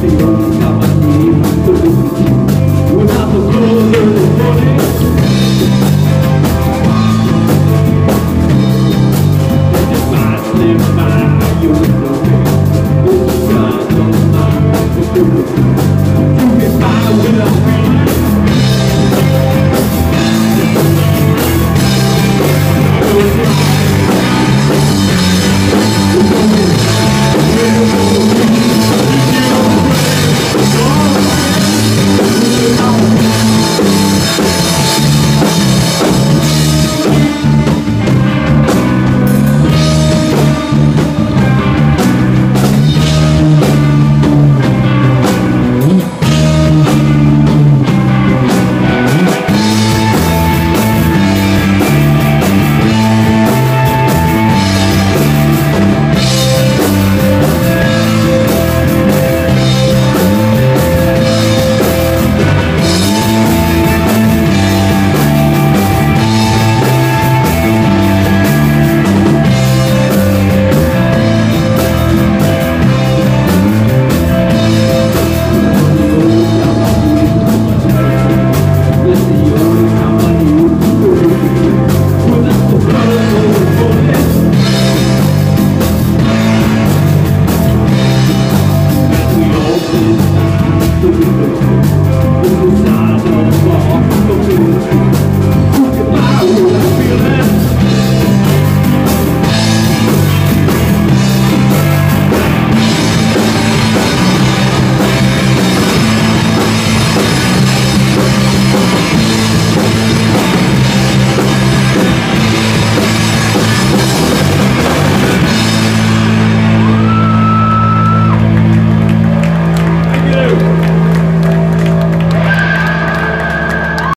everyone.